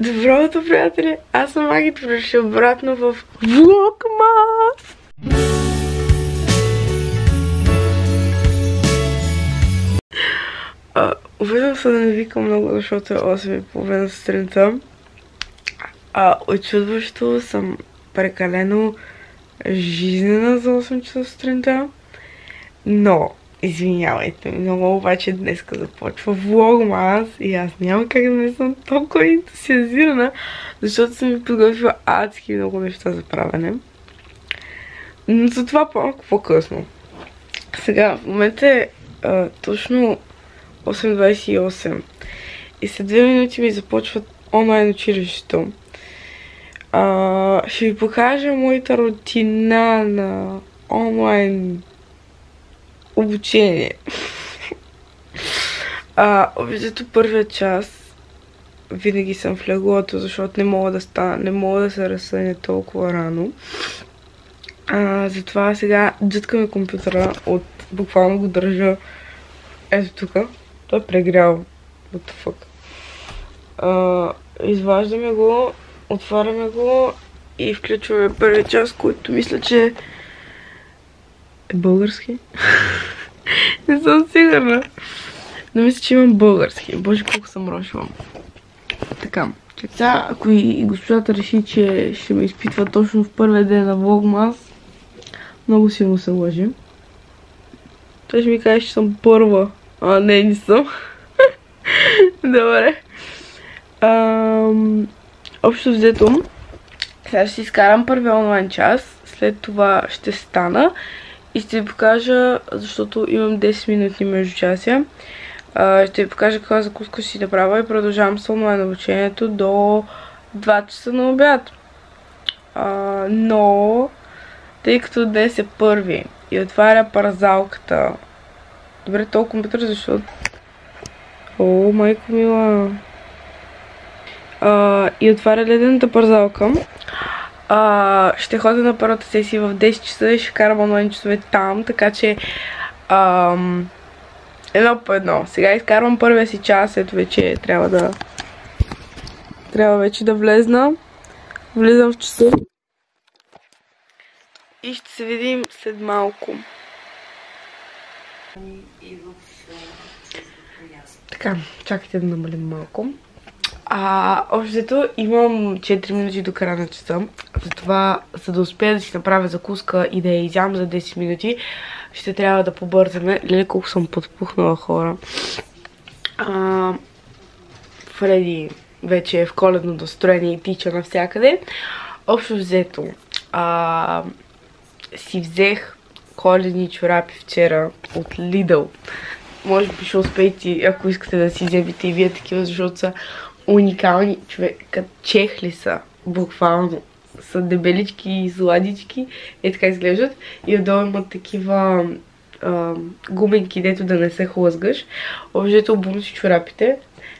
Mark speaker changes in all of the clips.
Speaker 1: Добро утро, приятели! Аз съм Маги, добре обратно в Vlogmas! Обидвам се да не викам много, защото е 8.30 сутринта. А, очудващо съм прекалено жизнена за 8 часа сутринта. Но, извинявайте много, обаче днес започва влогмас и аз няма как да не съм толкова ентусиазирана, защото съм ви подготвила адски много неща за правене. Но за това по-малко по-късно. Сега, в момента е точно 8.28 и след 2 минути ми започват онлайн училището. Ще ви покажа моята рутина на онлайн обучение. А, обичето първия час винаги съм в леглото, защото не мога да стана, не мога да се разсъня толкова рано. А, затова сега джъткаме компютъра от буквално го държа ето тук. Той е прегрял. What the fuck. А, изваждаме го, отваряме го и включваме първия час, който мисля, че е български. не съм сигурна. Но мисля, че имам български. Боже, колко съм рошвам. Така. Сега, ако и госпожата реши, че ще ме изпитва точно в първия ден на Vlogmas, много силно се лъжи. Той ще ми каже, че съм първа. А, не, не съм. Добре. Ам, общо взето, сега ще си изкарам първи онлайн час, след това ще стана и ще ви покажа, защото имам 10 минути между чася, ще ви покажа каква закуска ще си направя и продължавам с онлайн обучението до 2 часа на обяд. Но, тъй като днес е първи и отваря парзалката. Добре, толкова компютър, защото... О, майко мила. И отваря ледената парзалка. А, ще ходя на първата сесия в 10 часа и ще карам онлайн часове там, така че ам, едно по едно. Сега изкарвам първия си час, ето вече трябва да трябва вече да влезна. Влизам в часа. И ще се видим след малко. Така, чакайте да намалим малко. А, общото имам 4 минути до края на часа. Затова, за да успея да си направя закуска и да я изям за 10 минути, ще трябва да побързаме. Леле колко съм подпухнала хора. А, Фреди вече е в коледно настроение и тича навсякъде. Общо взето, а, си взех коледни чорапи вчера от Lidl. Може би ще успеете, ако искате да си вземете и вие такива, защото са уникални човек, чехли са, буквално. Са дебелички и сладички, е така изглеждат. И отдолу имат такива а, гуменки, дето да не се хлъзгаш. Обжето обувам си чорапите.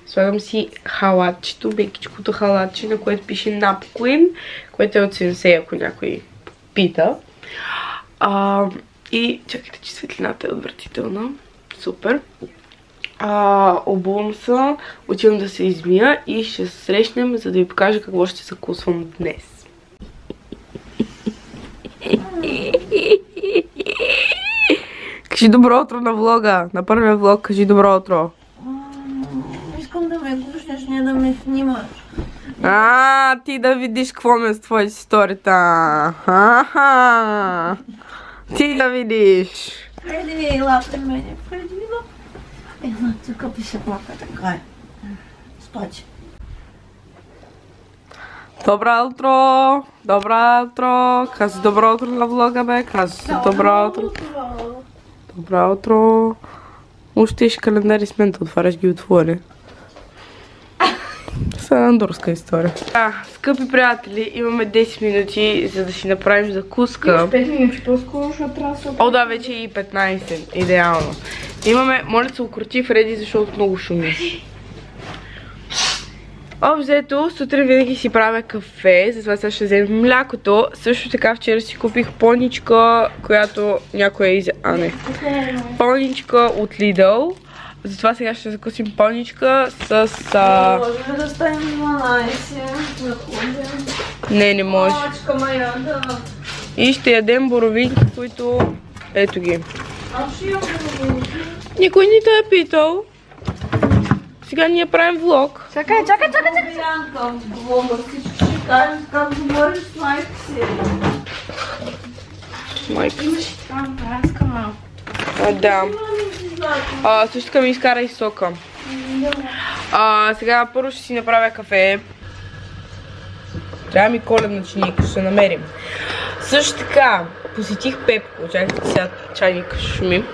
Speaker 1: Слагам си халатчето, бекичкото халатче, на което пише Napqueen, което е от Сенсей, ако някой пита. А, и чакайте, че светлината е отвратителна. Супер. А, обувам се, отивам да се измия и ще се срещнем, за да ви покажа какво ще закусвам днес. Кажи добро утро на влога. На първия влог кажи добро утро.
Speaker 2: Искам да ме гушнеш, не да ме снимаш.
Speaker 1: А, ти да видиш какво ме с твоите сторита. Аха. Ти да видиш.
Speaker 2: Преди лапте мене, преди Ема, тук пише плака, така е. Спаче.
Speaker 1: Добро утро! Добро утро! Кази добро утро на влога, бе! Кази добро утро! Добро утро! Ущиш календари с мен да отваряш ги отвори. Сандорска история. А, скъпи приятели, имаме 10 минути, за да си направим закуска.
Speaker 2: 5 минути по-скоро, защото трябва да се...
Speaker 1: О, да, вече и 15. Идеално. Имаме, моля се укроти Фреди, защото много шуми. Обзето, сутрин винаги си правя кафе, затова сега ще вземем млякото. Също така вчера си купих поничка, която някоя е из... А, не. Поничка от Lidl. Затова сега ще закусим поничка с... А...
Speaker 2: Може ли да станем 12? Да ходим.
Speaker 1: Не, не може. И ще ядем боровинки, които... Ето ги. Никой не те е питал. Сега ние правим влог.
Speaker 2: Чакай, чакай, чакай, чакай. Влога, всички ще кажат как говориш с майка си.
Speaker 1: Майка.
Speaker 2: Имаш и това братска малко.
Speaker 1: А, да. А, също така ми изкара и сока. А, сега първо ще си направя кафе. Трябва ми коледна чиника, ще намерим. Също така, посетих Пепко, чакайте сега чайник шуми.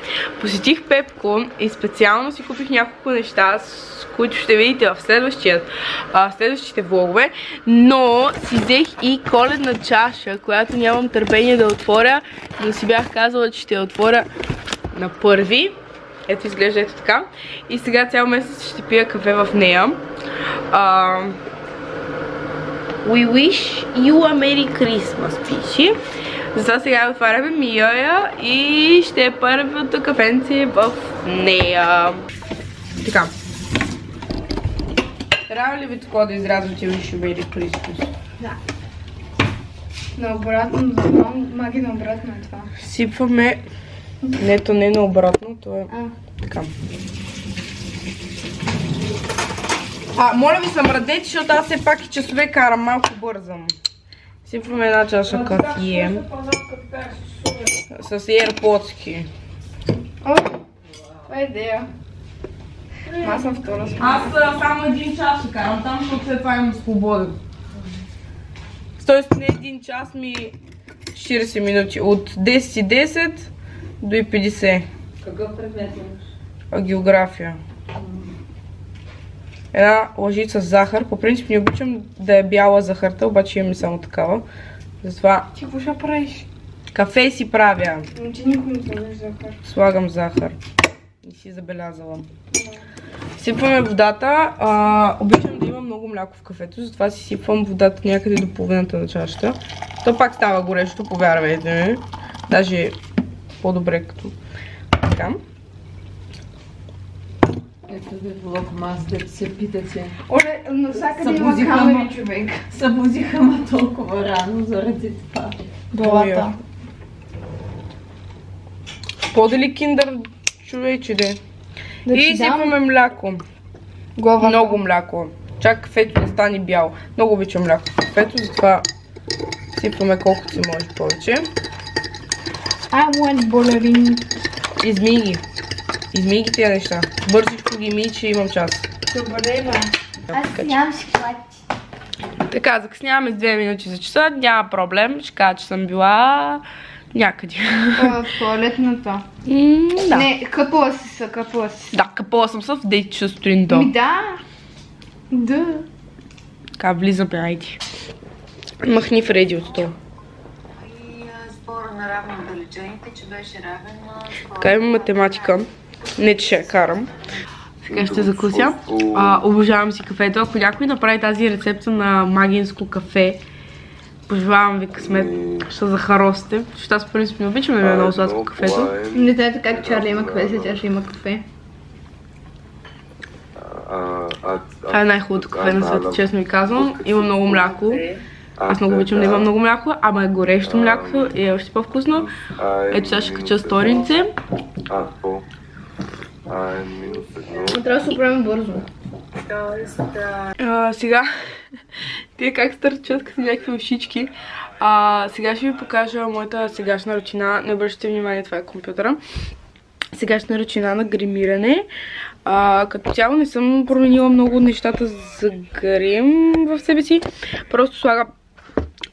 Speaker 1: Посетих Пепко и специално си купих няколко неща, с които ще видите в в следващите влогове. Но си взех и коледна чаша, която нямам търпение да отворя, но си бях казала, че ще я отворя на първи. Ето изглежда ето така. И сега цял месец ще пия кафе в нея. А, We wish you a Merry Christmas, пише. Затова сега отваряме Мия и ще е първото кафенце в нея. Така. Трябва ли ви такова да изрязвате Wish you Merry Christmas?
Speaker 3: Да, маги наобратно е това.
Speaker 1: Сипваме... Не, то не е наобратно, то е
Speaker 3: А.
Speaker 1: така. А, моля ви се, мрадете, защото аз все пак и часове карам, малко бързам. Сипваме една чаша кафе с AirPods-ки.
Speaker 3: О, това е идея. Аз съм втора.
Speaker 1: Аз само един час ще карам там, защото след това имам свободен. Тоест не един час ми 40 минути. От 10.10 до и 50.
Speaker 2: Какъв предмет?
Speaker 1: А, география. Една лъжица захар. По принцип не обичам да е бяла захарта, обаче имам само такава. Затова
Speaker 3: Ти какво ще правиш?
Speaker 1: кафе си правя.
Speaker 3: Но ти никой не слагаш захар.
Speaker 1: Слагам захар. Не си забелязвам. Сипваме водата. А, обичам да има много мляко в кафето, затова си сипвам водата някъде до половината на чашата. То пак става горещо, повярвайте ми. Даже по-добре като така.
Speaker 2: Ето ви влог мас, да се питате.
Speaker 3: Оле, навсякъде има камери, човек.
Speaker 2: Събудиха ма толкова рано заради това.
Speaker 3: Главата.
Speaker 1: По-дали киндър човече де.
Speaker 3: Да
Speaker 1: И сипваме мляко.
Speaker 3: главата.
Speaker 1: Много мляко. Чак кафето да стане бяло. Много обичам мляко кафето, затова сипваме колкото си може повече.
Speaker 3: I want балерин.
Speaker 1: Измий ги. Измий ги тия неща. Бързичко ги мий, че имам час.
Speaker 3: Добре, бе.
Speaker 2: Аз нямам шоколад.
Speaker 1: Така, закъсняваме с 2 минути за часа. Няма проблем. Ще кажа, че съм била някъде.
Speaker 3: В туалетната.
Speaker 1: М, да.
Speaker 3: Не, къпала си се, къпала си се.
Speaker 1: Да, капала съм се в 10 часа сутринта.
Speaker 3: Ми да. Да.
Speaker 1: Така, влизаме, айди. Махни в радиото.
Speaker 4: И а, спора на равно отдалечените, че беше равен на.
Speaker 1: Така има математика. Не, че ще я карам. Сега ще закуся. А, обожавам си кафето. Ако някой направи тази рецепта на магинско кафе, пожелавам ви късмет, ще захаросте. Защото аз в принцип не обичам да ми е много сладко кафето.
Speaker 3: Не знаете как Чарли има кафе, тя ще има кафе.
Speaker 1: Това е най-хубавото кафе на света, честно ви казвам. Има много мляко. Аз много обичам да има много мляко, ама е горещо мляко и е още по-вкусно. Ето сега ще кача сторинце.
Speaker 5: Е
Speaker 3: Трябва да се оправим бързо.
Speaker 4: А,
Speaker 1: сега, тия как стърчат като някакви ушички. А, сега ще ви покажа моята сегашна ръчина. Не обръщате внимание, това е компютъра. Сегашна ръчина на гримиране. А, като цяло не съм променила много нещата за грим в себе си. Просто слагам...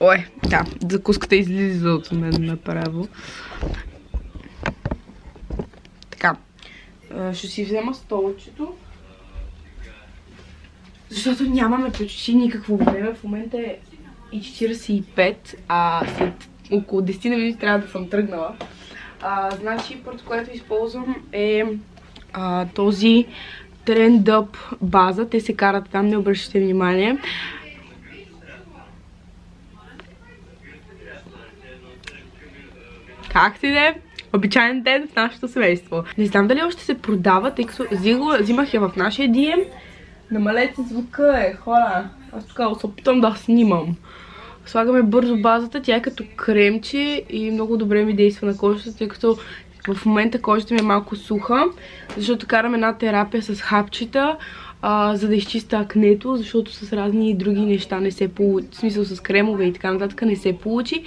Speaker 1: Ой, да, закуската излиза от мен направо. Така. Ще си взема столчето. Защото нямаме почти никакво време. В момента е и 45, а след около 10 на минути трябва да съм тръгнала. А, значи, първото, което използвам е а, този Up база. Те се карат там, не обръщате внимание. Как ти де? обичайен ден в нашето семейство. Не знам дали още се продава, тъй като взимах я в нашия DM. Намалете звука, е, хора. Аз така се опитвам да снимам. Слагаме бързо базата, тя е като кремче и много добре ми действа на кожата, тъй като в момента кожата ми е малко суха, защото карам една терапия с хапчета, а, за да изчиста акнето, защото с разни други неща не се получи, в смисъл с кремове и така нататък не се получи.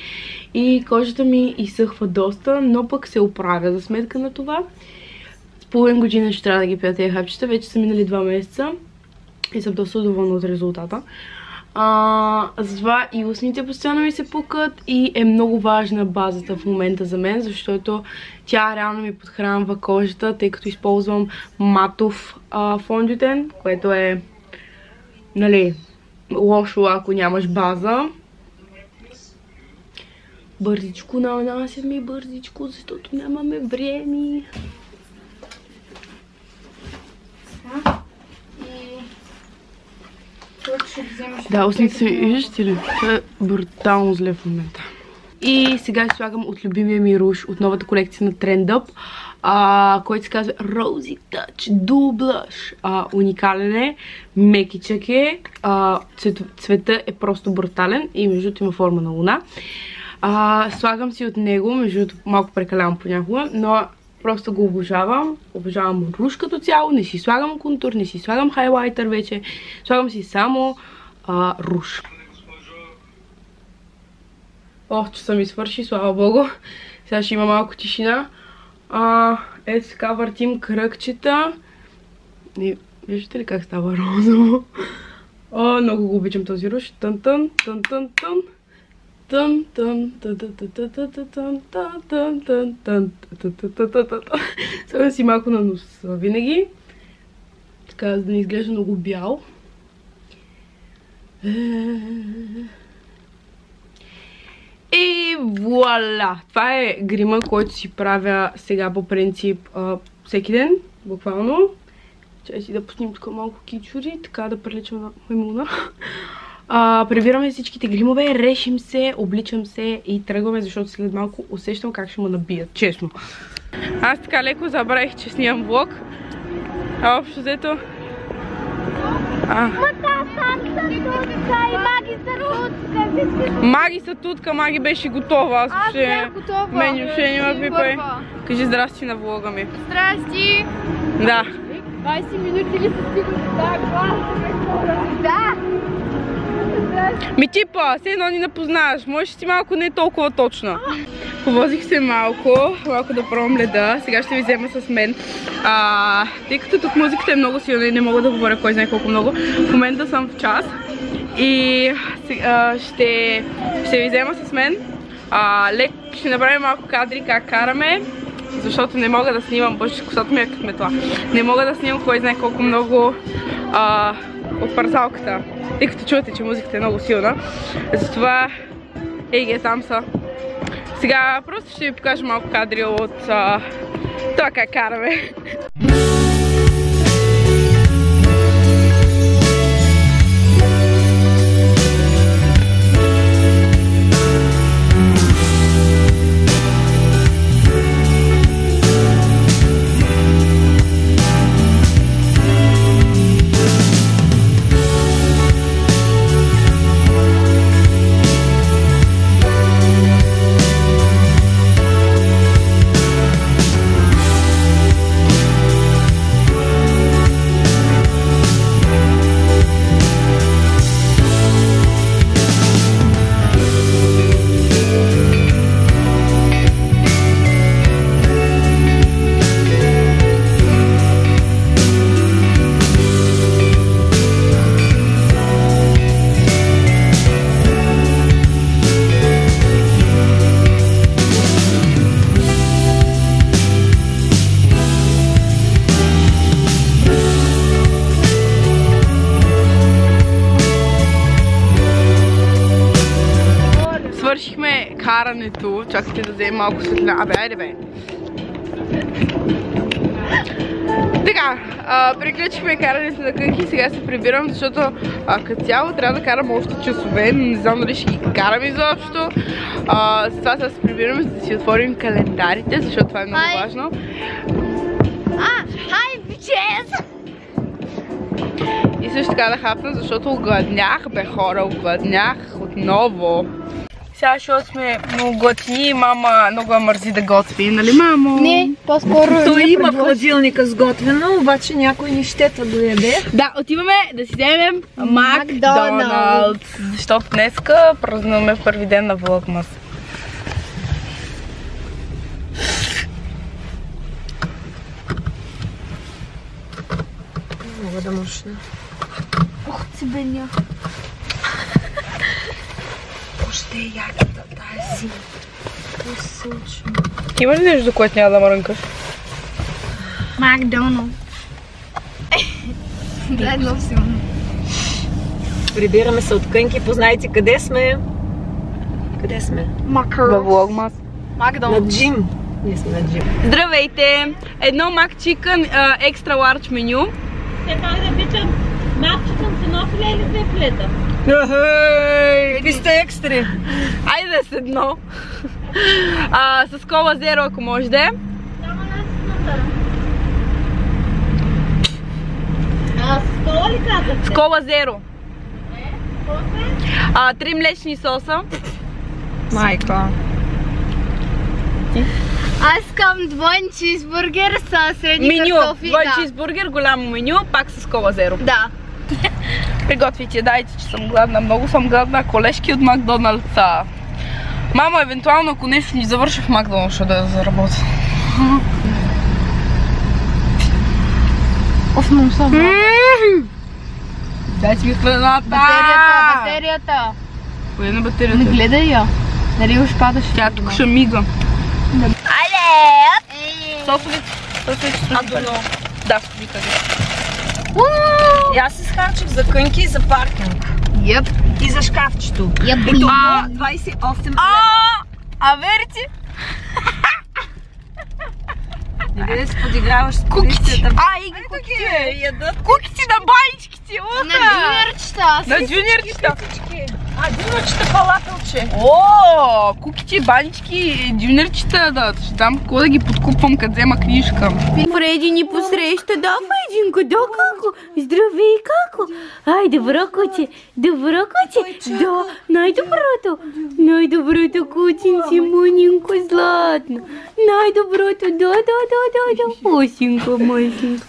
Speaker 1: И кожата ми изсъхва доста, но пък се оправя за сметка на това. С половин година ще трябва да ги пия тези хапчета, вече са минали два месеца и съм доста доволна от резултата. А, затова и устните постоянно ми се пукат и е много важна базата в момента за мен, защото тя реално ми подхранва кожата, тъй като използвам матов а, фондютен, което е нали, лошо ако нямаш база. Бързичко нанасяме, бързичко, защото нямаме време. Да, устните са виждате ли? Това е брутално зле в момента. И сега слагам от любимия ми руш от новата колекция на Trendup, който се казва Rosy Touch Dual Blush. Уникален е, мекичък е, цвета е просто брутален и между има форма на луна. Слагам си от него, между малко прекалявам понякога, но Просто го обожавам. Обожавам руш като цяло. Не си слагам контур, не си слагам хайлайтер вече. Слагам си само а, руш. О, че съм свърши, слава богу. Сега ще има малко тишина. А, ето така въртим кръгчета. И, виждате ли как става розово? О, много го обичам този руш. Тън-тън, тън-тън-тън. Сега си малко на носа винаги. Така, за да не изглежда много бял. И вуаля! Това е грима, който си правя сега по принцип всеки ден, буквално. Чай си да пуснем тук малко кичури, така да прилечам на маймуна. А, прибираме всичките гримове, решим се, обличам се и тръгваме, защото след малко усещам как ще му набият, честно. Аз така леко забравих, че снимам влог. А общо взето... А. Маги са тутка, Маги беше готова. Аз,
Speaker 3: Аз бях готова.
Speaker 1: Мен въобще не ма пипай. Кажи здрасти на влога ми.
Speaker 3: Здрасти!
Speaker 1: Да.
Speaker 3: 20 минути ли се стигна да глас? Да!
Speaker 1: Ми типа, все едно ни не познаваш. Може си малко не толкова точно. Повозих се малко, малко да пробвам леда. Сега ще ви взема с мен. А, тъй като тук музиката е много силна и не мога да говоря кой знае колко много. В момента съм в час. И а, ще, ще ви взема с мен. А, лек, ще направим малко кадри как караме. Защото не мога да снимам, боже, косата ми е като метла. Не мога да снимам кой знае колко много а, от парзалката. Тъй като чувате, че музиката е много силна. Затова ей ги там са. Сега просто ще ви покажа малко кадри от това как караме. Малко светлина. Айде бе. Така, а, приключихме карането на кънки, сега се прибирам, защото като цяло трябва да карам още часове, но не знам дали ще ги карам изобщо. А, с това сега се прибираме, за да си отворим календарите, защото това е много
Speaker 3: Ай.
Speaker 1: важно.
Speaker 3: А, хай, бичес!
Speaker 1: И също така да хапна, защото огладнях, бе хора, огладнях отново. Сега, защото сме много готини и мама много я мързи да готви, нали мамо?
Speaker 3: Не, по-скоро
Speaker 2: Той има хладилника сготвено, обаче някой ни щета да яде.
Speaker 1: Да, отиваме да си вземем
Speaker 3: Макдоналдс.
Speaker 1: Защото днеска празнуваме първи ден на Влогмас.
Speaker 2: Мога да мощна.
Speaker 3: Ох, си
Speaker 2: Още е яката тази. Посълчно.
Speaker 1: Има ли нещо, за което няма да мрънкаш?
Speaker 3: Макдоналдс. Гледно силно.
Speaker 2: Прибираме се от кънки, познайте къде сме. Къде сме?
Speaker 3: Макър.
Speaker 1: Във Влогмас.
Speaker 2: На
Speaker 3: Макдоналдс.
Speaker 2: джим. Ние сме на джим.
Speaker 1: Здравейте! Едно Мак Чикън екстра ларч меню.
Speaker 6: Все пак да обичам макчикън с едно филе или две филета.
Speaker 2: Какви сте екстри?
Speaker 1: Айде с едно. А, с кола зеро, ако може да е.
Speaker 6: С кола ли казахте?
Speaker 1: С кола зеро. А, три млечни соса.
Speaker 2: Майка.
Speaker 3: Аз искам двойен чизбургер с средни
Speaker 1: Меню.
Speaker 3: картофи.
Speaker 1: Двой
Speaker 3: да.
Speaker 1: чизбургер, голямо меню, пак с кола зеро.
Speaker 3: Да.
Speaker 1: Приготвите, дайте, че съм гладна. Много съм гладна. Колешки от Макдоналдса. Мамо, евентуално, ако нещо ни завърши в Макдоналдс, ще да заработя.
Speaker 3: Оф, много съм.
Speaker 1: Дайте ми храната.
Speaker 3: Батерията, батерията.
Speaker 1: Кое е на
Speaker 3: Не
Speaker 1: батерията?
Speaker 3: гледай я. Дали уж падаш?
Speaker 1: Тя тук ще мига.
Speaker 3: Але!
Speaker 1: Че
Speaker 2: А, доно.
Speaker 1: Да, ви.
Speaker 2: И аз изхарчих за кънки и за паркинг.
Speaker 3: Йеп.
Speaker 2: И за шкафчето.
Speaker 3: Йеп.
Speaker 2: И това
Speaker 1: А.
Speaker 2: 28 лева.
Speaker 1: А, а верите?
Speaker 2: Не би да се подиграваш с полицията.
Speaker 1: А, и ги кукици.
Speaker 2: ядат.
Speaker 1: Кукици на баничките.
Speaker 3: На дюнерчета.
Speaker 1: На джуниорчета.
Speaker 2: А, дюночета фалафелче.
Speaker 1: О, куките, банички, дюнерчета, да. Ще дам какво да ги подкупвам, като взема книжка.
Speaker 7: Фреди ни посреща, да, Фрединко, да, како? Здравей, како? Ай, добро куче, добро куче, да, най-доброто, най-доброто кученце, мънинко, златно, най-доброто, да, да, да, да, да, осинко, масинко.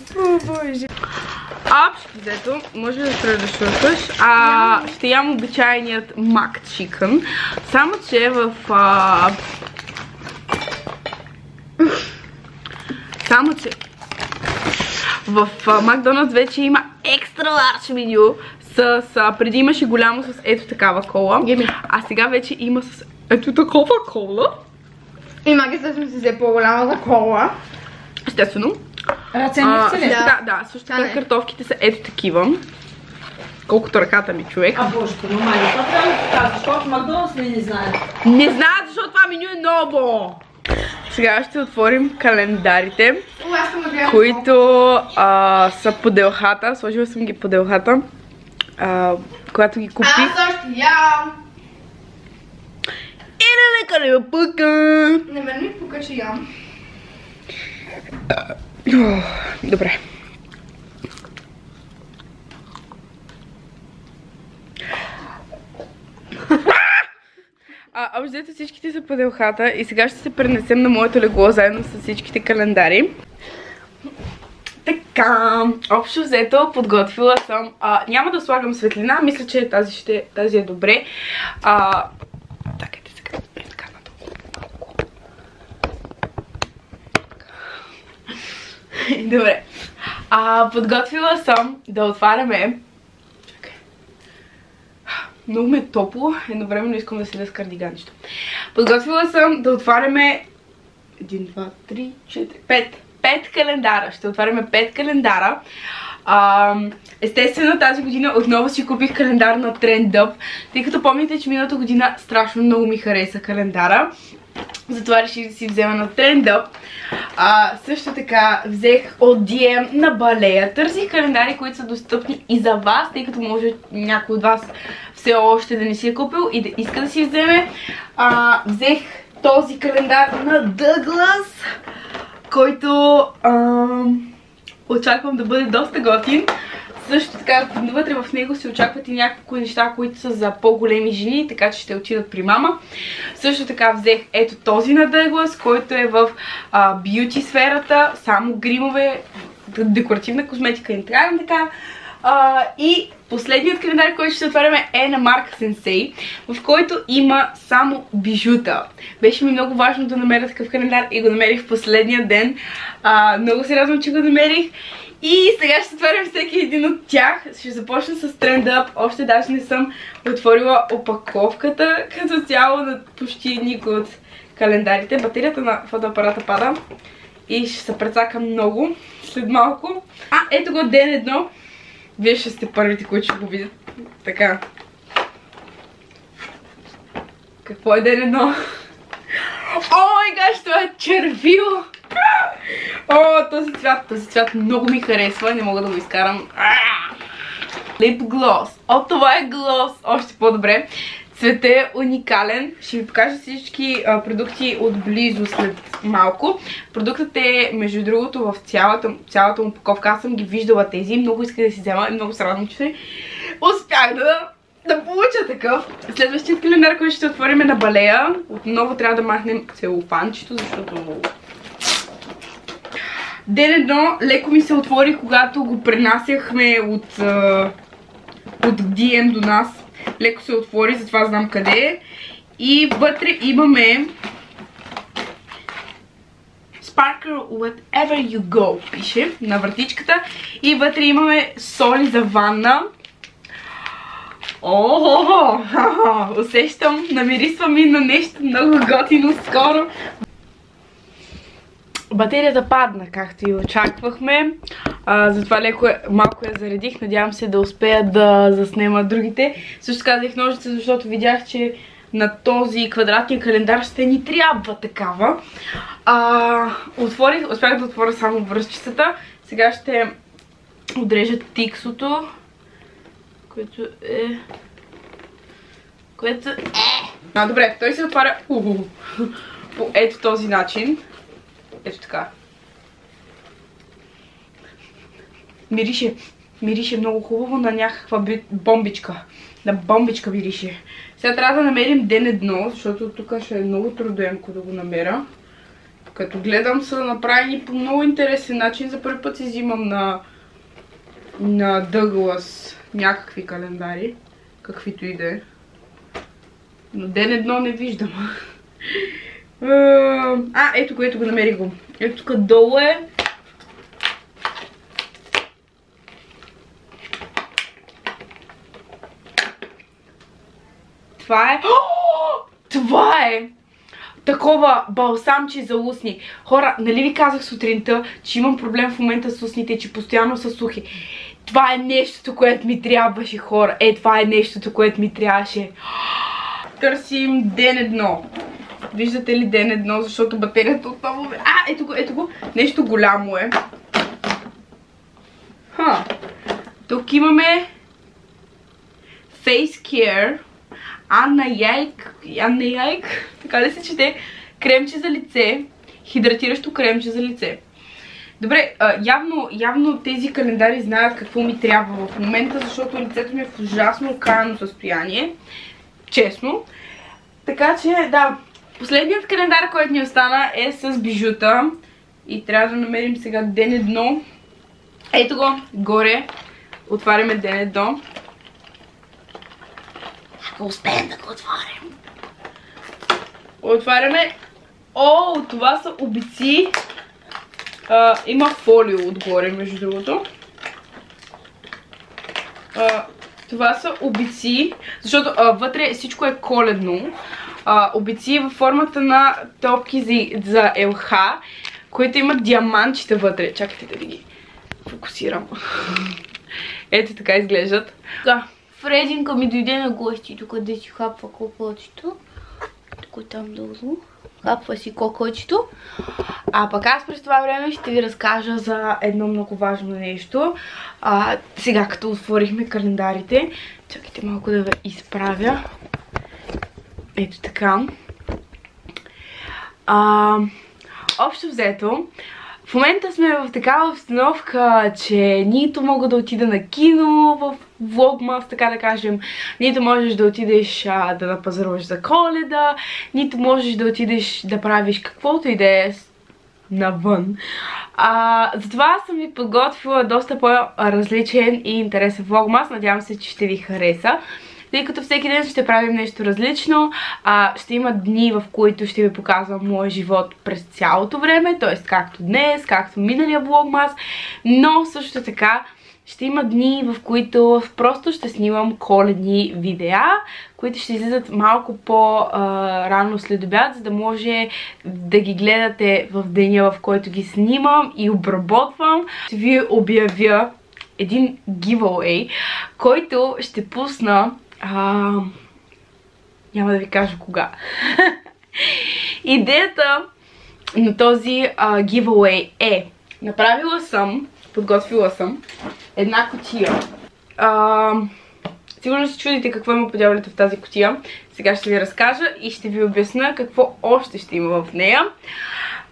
Speaker 1: Общо взето, може да шуркаш, а ще ям обичайният мак чикън, само че в... А... Само че в Макдоналдс вече има екстра ларч меню с, а, преди имаше голямо с ето такава кола, а сега вече има с ето такова кола.
Speaker 3: И магията сме си взе по-голяма за кола.
Speaker 1: Естествено. А,
Speaker 2: Ръценици ли?
Speaker 1: така, да, също така
Speaker 3: не.
Speaker 1: картофките са ето такива. Колкото ръката ми, човек.
Speaker 2: А, божко, но това трябва да ти кажа, защото Макдоналдс ли не знае.
Speaker 1: Не знаят, защото това меню е ново. Сега ще отворим календарите,
Speaker 3: да
Speaker 1: които а, са по делхата. Сложила съм ги по делхата. А, когато ги купих.
Speaker 3: Аз също ям.
Speaker 1: Или нека ли ме пъка?
Speaker 3: Не мен ми пука, че ям.
Speaker 1: Добре. А, всичките са по делхата и сега ще се пренесем на моето легло заедно с всичките календари. Така, общо взето подготвила съм. А, няма да слагам светлина, мисля, че тази е добре. А, чакайте сега да спре така надолу малко. Добре. А, подготвила съм да отваряме. Чакай. Много ме е топло, едновременно искам да седя с кардиганчето. Подготвила съм да отваряме 1, 2, 3, 4, 5. 5 календара. Ще отваряме 5 календара. Естествено тази година отново си купих календар на TrendUp, тъй като помните, че миналата година страшно много ми хареса календара. Затова реших да си взема на TrendUp. Също така взех от DM на Балея. Търсих календари, които са достъпни и за вас, тъй като може някой от вас все още да не си е купил и да иска да си вземе. Взех този календар на Douglas, който ам, очаквам да бъде доста готин. Също така, вътре в него се очакват и няколко неща, които са за по-големи жени, така че ще отидат при мама. Също така взех ето този на Douglas, който е в а, сферата, само гримове, декоративна косметика и така. така. И последният календар, който ще отваряме е на Марка Сенсей, в който има само бижута. Беше ми много важно да намеря такъв календар и го намерих в последния ден. А, много се радвам, че го намерих. И сега ще отворим всеки един от тях. Ще започна с Up. Още даже не съм отворила опаковката като цяло на почти никой от календарите. Батерията на фотоапарата пада и ще се прецака много след малко. А, ето го ден едно. Вие ще сте първите, които ще го видят. Така. Какво е ден едно? О май гаш, това е червило! О, този цвят, този цвят много ми харесва, не мога да го изкарам. Lip Gloss. О, това е глос. Още по-добре. Цветът е уникален. Ще ви покажа всички а, продукти отблизо след малко. Продуктът е, между другото, в цялата, му упаковка. Аз съм ги виждала тези. Много исках да си взема и много се че успях да, да получа такъв. Следващият календар, който ще отворим е на балея. Отново трябва да махнем целофанчето, защото Ден едно леко ми се отвори, когато го пренасяхме от, от DM до нас леко се отвори, затова знам къде е. И вътре имаме Sparkle wherever you go, пише на вратичката. И вътре имаме соли за ванна. О, усещам, намирисвам и на нещо много готино скоро. Батерията падна, както и очаквахме. А, затова леко малко я заредих. Надявам се да успея да заснема другите. Също казах ножица, защото видях, че на този квадратния календар ще ни трябва такава. А, отворих, успях да отворя само връзчицата. Сега ще отрежа тиксото, което е... Което е... А, добре, той се отваря по ето този начин. Ето така. Мирише, мирише много хубаво на някаква бомбичка. На бомбичка мирише. Сега трябва да намерим ден едно, защото тук ще е много трудоемко да го намеря. Като гледам са направени по много интересен начин. За първи път си взимам на, на Douglas някакви календари. Каквито и да е. Но ден едно не виждам. А, ето го, ето го, намери го. Ето тук долу е. Това е... Това е! Такова балсамче за устни. Хора, нали ви казах сутринта, че имам проблем в момента с устните, че постоянно са сухи. Това е нещото, което ми трябваше, хора. Е, това е нещото, което ми трябваше. Търсим ден едно. Виждате ли ден едно, защото батерията отново... А, ето го, ето го. Нещо голямо е. Ха. Тук имаме Face Care. Анна Яйк. Анна Яйк. Така ли се чете? Кремче за лице. Хидратиращо кремче за лице. Добре, явно, явно тези календари знаят какво ми трябва в момента, защото лицето ми е в ужасно окаяно състояние. Честно. Така че, да, Последният календар, който ни остана е с бижута. И трябва да намерим сега ден едно. Ето го, горе. Отваряме ден едно. Ако успеем да го отворим. Отваряме. О, това са обици. А, има фолио отгоре, между другото. А, това са обици, защото а, вътре всичко е коледно обици във формата на топки за, ЛХ, които имат диамантчета вътре. Чакайте да ги фокусирам. Ето така изглеждат. Да.
Speaker 7: Фрединка ми дойде на гости, тук да си хапва кокочето. Тук там долу. Хапва си кокочето.
Speaker 1: А пък аз през това време ще ви разкажа за едно много важно нещо. Сега като отворихме календарите, чакайте малко да ви изправя. Ето така. А, общо взето, в момента сме в такава обстановка, че нито мога да отида на кино в влогмас, така да кажем, нито можеш да отидеш а, да напазаруваш за коледа, нито можеш да отидеш да правиш каквото и да е навън. А, затова съм ви подготвила доста по-различен и интересен влогмас. Надявам се, че ще ви хареса тъй като всеки ден ще правим нещо различно. Ще има дни, в които ще ви показвам моя живот през цялото време, т.е. както днес, както миналия влогмас, но също така ще има дни, в които просто ще снимам коледни видеа, които ще излизат малко по-рано след обяд, за да може да ги гледате в деня, в който ги снимам и обработвам. Ще ви обявя един giveaway, който ще пусна а, няма да ви кажа кога. Идеята на този а, giveaway е направила съм, подготвила съм една котия. А, сигурно се чудите какво има по в тази котия. Сега ще ви разкажа и ще ви обясна какво още ще има в нея.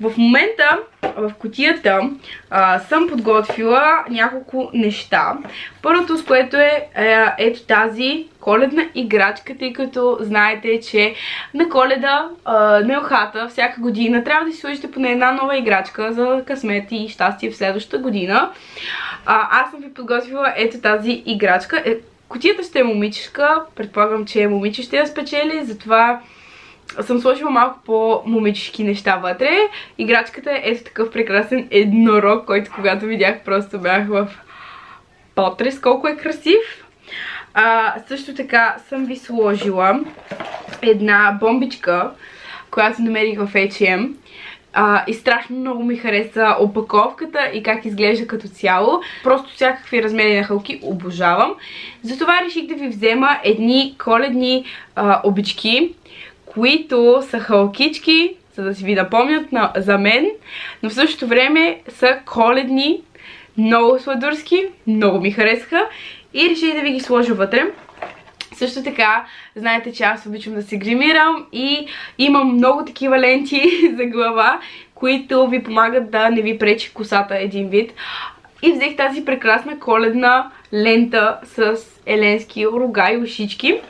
Speaker 1: В момента в котията а, съм подготвила няколко неща. Първото с което е, е ето тази коледна играчка, тъй като знаете, че на коледа, а, на елхата, всяка година трябва да си сложите поне една нова играчка за късмет и щастие в следващата година. Аз съм ви подготвила ето тази играчка. Е, котията ще е момичешка, предполагам, че момиче ще я спечели, затова съм сложила малко по-момичешки неща вътре. Играчката е ето такъв прекрасен еднорог, който когато видях просто бях в потрес колко е красив. А, също така съм ви сложила една бомбичка, която намерих в H&M. А, и страшно много ми хареса опаковката и как изглежда като цяло. Просто всякакви размери на хълки обожавам. Затова реших да ви взема едни коледни а, обички, които са халкички, за да си ви напомнят на, за мен, но в същото време са коледни, много сладурски, много ми харесаха и реших да ви ги сложа вътре. Също така, знаете, че аз обичам да се гримирам и имам много такива ленти за глава, които ви помагат да не ви пречи косата един вид. И взех тази прекрасна коледна лента с еленски рога и ушички.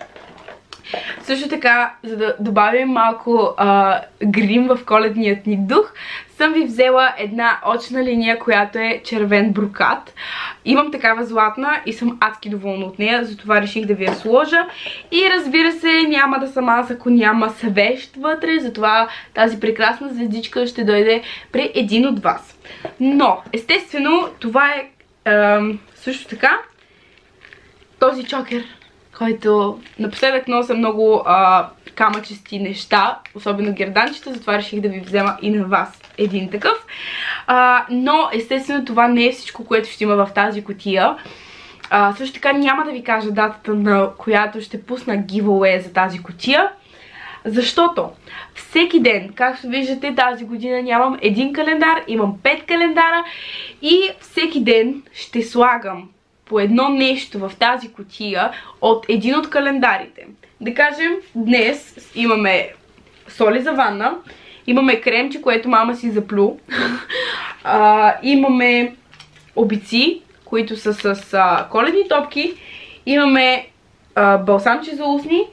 Speaker 1: Също така, за да добавим малко а, грим в коледният ни дух, съм ви взела една очна линия, която е червен брокат. Имам такава златна и съм адски доволна от нея, затова реших да ви я сложа. И разбира се, няма да съм аз, ако няма свещ вътре, затова тази прекрасна звездичка ще дойде при един от вас. Но, естествено, това е, е също така този чокер който напоследък нося много камъчести неща, особено герданчета, затова реших да ви взема и на вас един такъв. Но естествено това не е всичко, което ще има в тази котия. Също така няма да ви кажа датата, на която ще пусна giveaway за тази котия. Защото всеки ден, както виждате, тази година нямам един календар, имам пет календара и всеки ден ще слагам по едно нещо в тази котия от един от календарите. Да кажем, днес имаме соли за ванна, имаме кремче, което мама си заплю, а, имаме обици, които са с а, коледни топки, имаме а, балсамче за устни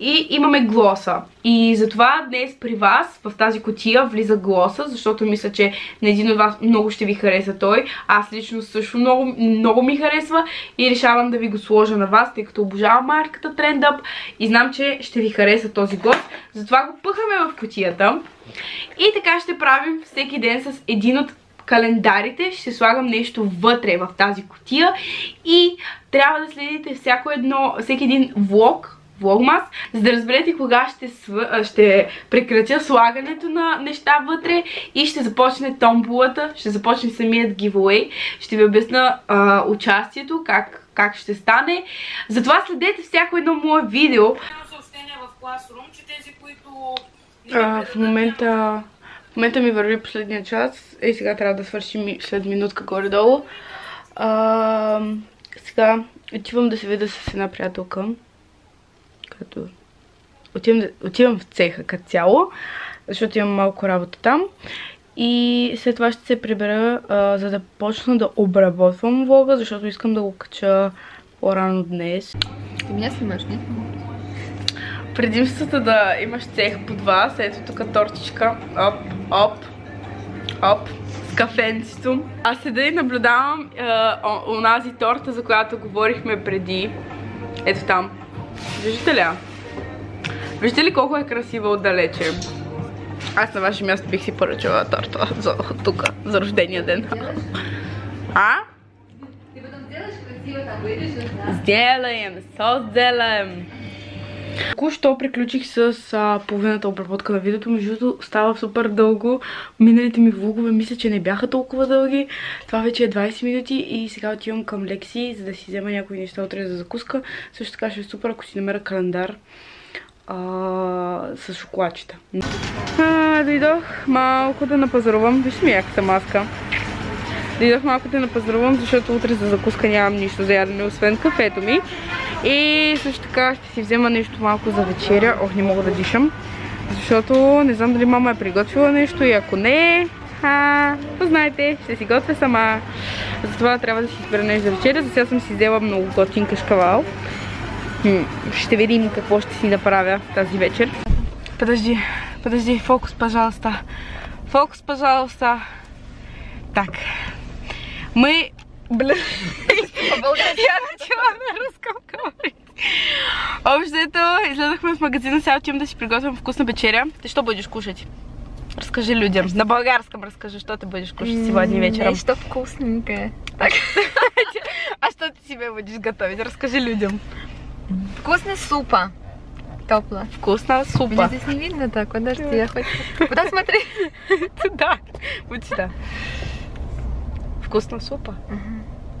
Speaker 1: и имаме глоса. И затова днес при вас в тази котия влиза глоса, защото мисля, че на един от вас много ще ви хареса той. Аз лично също много, много ми харесва и решавам да ви го сложа на вас, тъй като обожавам марката TrendUp и знам, че ще ви хареса този глас. Затова го пъхаме в котията. И така ще правим всеки ден с един от календарите, ще слагам нещо вътре в тази котия и трябва да следите всяко едно, всеки един влог влогмас, за да разберете кога ще, свъ... ще прекратя слагането на неща вътре и ще започне томбулата, ще започне самият giveaway. Ще ви обясна а, участието, как, как ще стане. Затова следете всяко едно мое видео. А, в момента в момента ми върви последния час. Ей, сега трябва да свършим след минутка горе-долу. сега отивам да се видя с една приятелка. Като отивам, отивам в цеха като цяло, защото имам малко работа там. И след това ще се прибера, а, за да почна да обработвам влога, защото искам да го кача по-рано днес.
Speaker 3: Ти меня снимаш, не?
Speaker 1: Предимството да имаш цех под вас, ето тук тортичка, оп, оп, оп, с кафенцето. Аз седа и наблюдавам е, онази торта, за която говорихме преди. Ето там. Виждате ли? Виждате ли колко е красива отдалече? Аз на ваше място бих си поръчала торта за тук, за рождения ден. А? Сделаем, со сделаем. Току-що приключих с а, половината обработка на видеото. Между другото става супер дълго. Миналите ми влогове мисля, че не бяха толкова дълги. Това вече е 20 минути и сега отивам към Лекси, за да си взема някои неща утре за закуска. Също така ще е супер, ако си намеря календар а, с шоколадчета. А, дойдох малко да напазарувам. Вижте ми яката маска. Дойдох малко да напазарувам, защото утре за закуска нямам нищо за ядене, освен кафето ми. И също така ще си взема нещо малко за вечеря. Ох, не мога да дишам. Защото не знам дали мама е приготвила нещо и ако не, а, знаете, ще си готвя сама. Затова трябва да си избера нещо за вечеря. За сега съм си взела много готин кашкавал. Ще видим какво ще си направя тази вечер. Подожди, подожди, фокус, пожалуйста. Фокус, пожалуйста. Так. Мы Бля, я начала на руском говорить. Общото, излезахме в магазина, сега отивам да си приготвям вкусна вечеря. Ты что будешь кушать? Расскажи людям. На болгарском расскажи, что ты будешь кушать сегодня вечером.
Speaker 3: Что вкусненькое.
Speaker 1: А что ты себе будешь готовить? Расскажи людям.
Speaker 3: Вкусный супа. Тепло.
Speaker 1: Вкусно
Speaker 3: Меня
Speaker 1: супа.
Speaker 3: здесь не видно так, подожди, я хочу... Куда смотри?
Speaker 1: Туда. Вот сюда. Вкусно супа?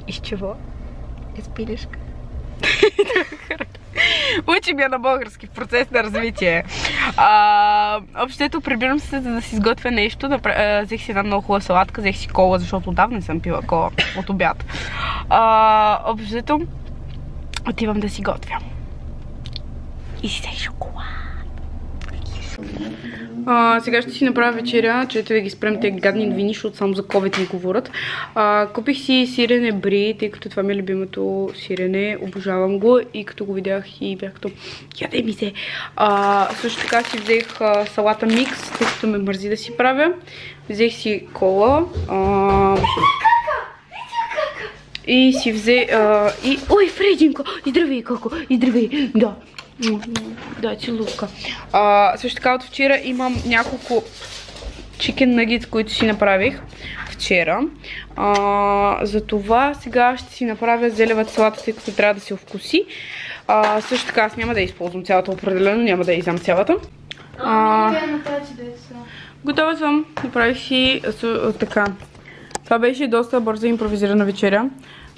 Speaker 1: Из чего?
Speaker 3: Из пилишка.
Speaker 1: Учи меня на български в процес на развитие. А, общото прибирам се за да си изготвя нещо. Напра- взех си една много хубава салатка, взех си кола, защото отдавна не съм пила кола от обяд. А, общото отивам да си готвя. И си взех шоколад. А, сега ще си направя вечеря, чете да ги спрем тези гадни новини, защото само за COVID ни говорят. А, купих си сирене бри, тъй като това ми е любимото сирене, обожавам го и като го видях и бях като яде ми се. А, също така си взех а, салата микс, тъй като ме мързи да си правя. Взех си кола. А, и си взе... А, и... Ой, Фрединко! Здравей, како! Здравей! Да. Да, целувка. А, също така от вчера имам няколко чикен нагит, които си направих вчера. А, затова сега ще си направя зелевата салата, тъй като трябва да се вкуси. А, също така аз няма да използвам цялата определено, няма да изям цялата. А, готова съм. Направих си така. Това беше доста бърза импровизирана вечеря.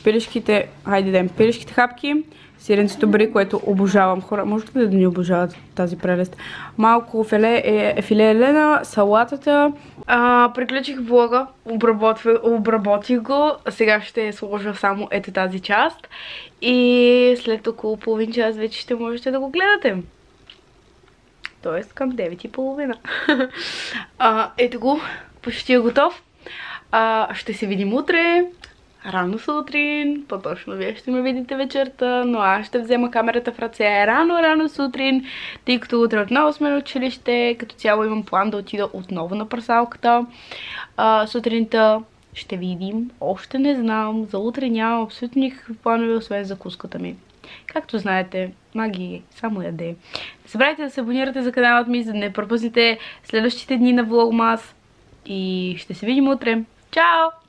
Speaker 1: Пилешките, хайде дем, пилешките хапки, сиренцето бри, което обожавам хора. Може ли да ни обожават тази прелест? Малко филе, е, филе елена, салатата. А, приключих влога, обработвах, обработих го. Сега ще сложа само ето тази част. И след около половин час вече ще можете да го гледате. Тоест към 9.30. а, ето го, почти е готов. А, ще се видим утре. Рано сутрин, по-точно вие ще ме видите вечерта, но аз ще взема камерата в ръце рано-рано сутрин, тъй като утре отново сме на училище, като цяло имам план да отида отново на парсалката. А, сутринта ще видим, още не знам, за утре нямам абсолютно никакви планове, освен закуската ми. Както знаете, маги само яде. Не забравяйте да се абонирате за каналът ми, за да не пропуснете следващите дни на влогмас. И ще се видим утре. Чао!